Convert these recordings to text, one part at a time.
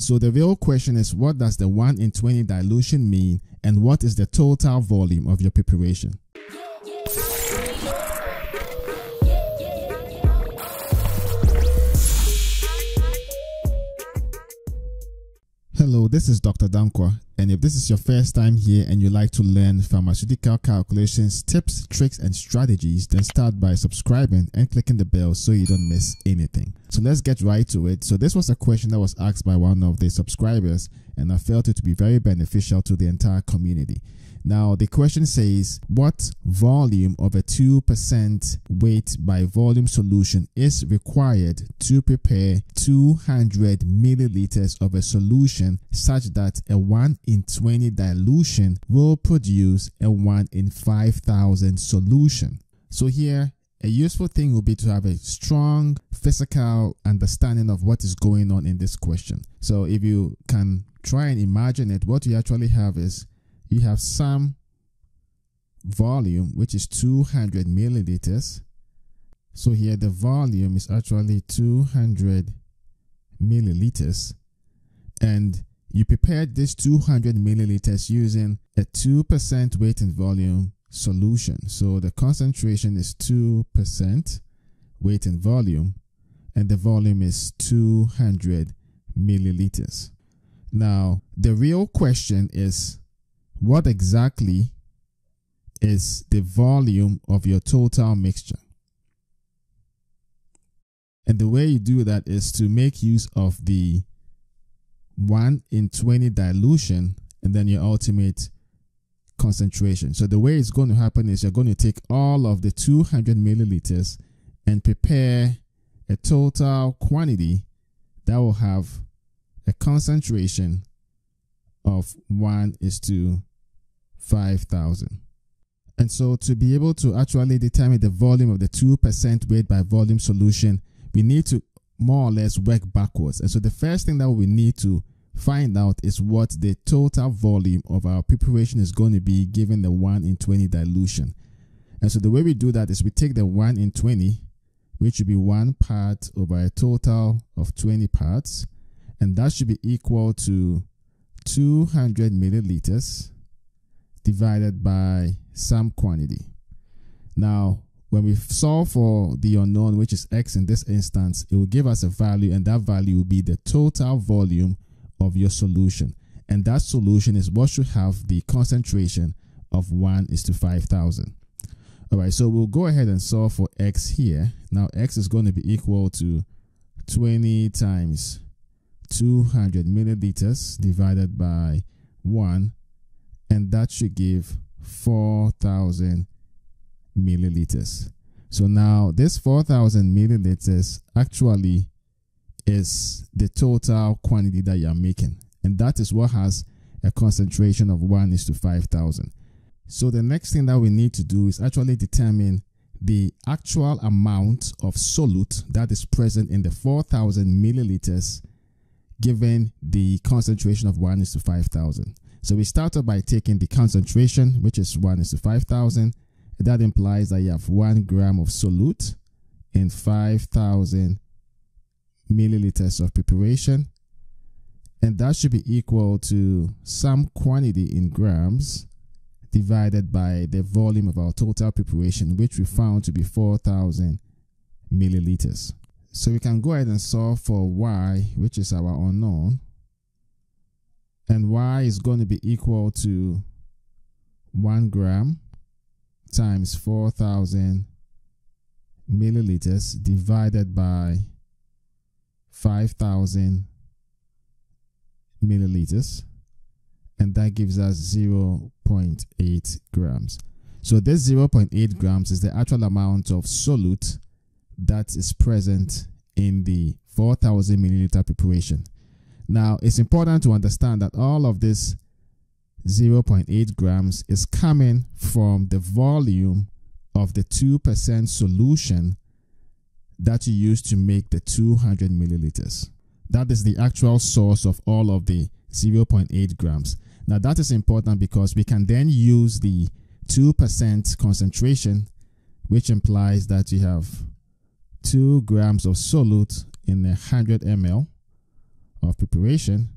So the real question is what does the 1 in 20 dilution mean and what is the total volume of your preparation? Hello, this is Dr. Dankwa, and if this is your first time here and you like to learn pharmaceutical calculations, tips, tricks, and strategies, then start by subscribing and clicking the bell so you don't miss anything. So let's get right to it. So this was a question that was asked by one of the subscribers, and I felt it to be very beneficial to the entire community. Now, the question says, what volume of a 2% weight by volume solution is required to prepare 200 milliliters of a solution such that a 1 in 20 dilution will produce a 1 in 5000 solution? So here, a useful thing will be to have a strong physical understanding of what is going on in this question. So if you can try and imagine it, what you actually have is you have some volume which is 200 milliliters. So here the volume is actually 200 milliliters. And you prepared this 200 milliliters using a 2% weight and volume solution. So the concentration is 2% weight and volume and the volume is 200 milliliters. Now the real question is what exactly is the volume of your total mixture? And the way you do that is to make use of the 1 in 20 dilution and then your ultimate concentration. So the way it's going to happen is you're going to take all of the 200 milliliters and prepare a total quantity that will have a concentration of 1 is to 5,000. And so to be able to actually determine the volume of the 2% weight by volume solution, we need to more or less work backwards. And so the first thing that we need to find out is what the total volume of our preparation is going to be given the 1 in 20 dilution. And so the way we do that is we take the 1 in 20, which would be 1 part over a total of 20 parts, and that should be equal to 200 milliliters divided by some quantity. Now, when we solve for the unknown, which is x in this instance, it will give us a value, and that value will be the total volume of your solution. And that solution is what should have the concentration of 1 is to 5,000. All right, so we'll go ahead and solve for x here. Now, x is going to be equal to 20 times 200 milliliters divided by 1 and that should give 4,000 milliliters. So now this 4,000 milliliters actually is the total quantity that you're making. And that is what has a concentration of 1 is to 5,000. So the next thing that we need to do is actually determine the actual amount of solute that is present in the 4,000 milliliters given the concentration of 1 is to 5,000. So we started by taking the concentration, which is 1 is to 5,000. That implies that you have 1 gram of solute in 5,000 milliliters of preparation. And that should be equal to some quantity in grams divided by the volume of our total preparation, which we found to be 4,000 milliliters. So we can go ahead and solve for y, which is our unknown and y is going to be equal to 1 gram times 4000 milliliters divided by 5000 milliliters. And that gives us 0.8 grams. So this 0.8 grams is the actual amount of solute that is present in the 4000 milliliter preparation now, it's important to understand that all of this 0.8 grams is coming from the volume of the 2% solution that you use to make the 200 milliliters. That is the actual source of all of the 0.8 grams. Now, that is important because we can then use the 2% concentration, which implies that you have 2 grams of solute in 100 ml of preparation.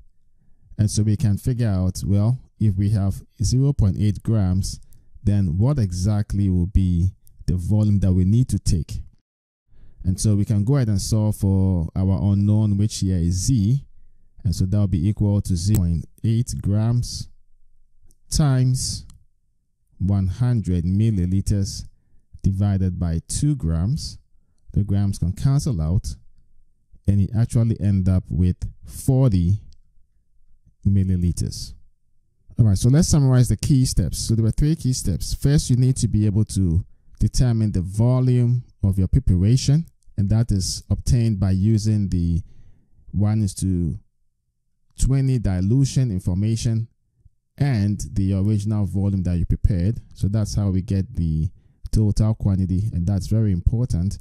And so we can figure out, well, if we have 0.8 grams, then what exactly will be the volume that we need to take? And so we can go ahead and solve for our unknown, which here is Z. And so that will be equal to 0.8 grams times 100 milliliters divided by 2 grams. The grams can cancel out and you actually end up with 40 milliliters. All right, so let's summarize the key steps. So there were three key steps. First, you need to be able to determine the volume of your preparation, and that is obtained by using the 1 is to 20 dilution information and the original volume that you prepared. So that's how we get the total quantity, and that's very important.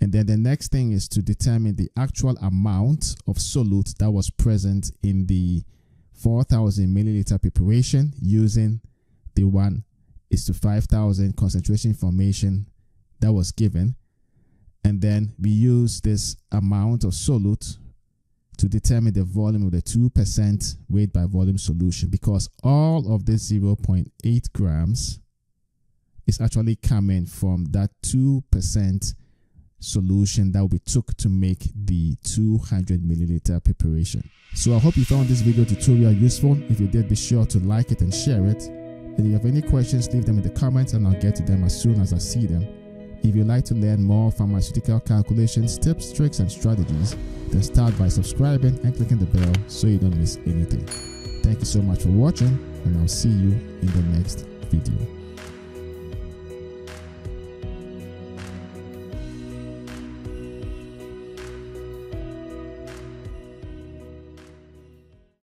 And then the next thing is to determine the actual amount of solute that was present in the 4000 milliliter preparation using the 1 is to 5000 concentration information that was given. And then we use this amount of solute to determine the volume of the 2% weight by volume solution because all of this 0.8 grams is actually coming from that 2% solution that we took to make the 200 milliliter preparation. So I hope you found this video tutorial useful. If you did, be sure to like it and share it. And if you have any questions, leave them in the comments and I'll get to them as soon as I see them. If you'd like to learn more pharmaceutical calculations, tips, tricks, and strategies, then start by subscribing and clicking the bell so you don't miss anything. Thank you so much for watching and I'll see you in the next video.